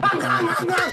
放开！放开！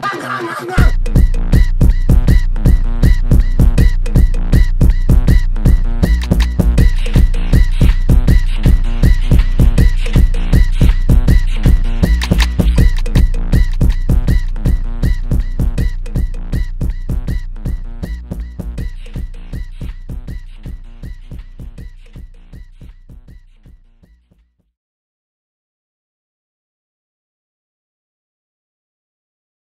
Bang, bang, bang, bang.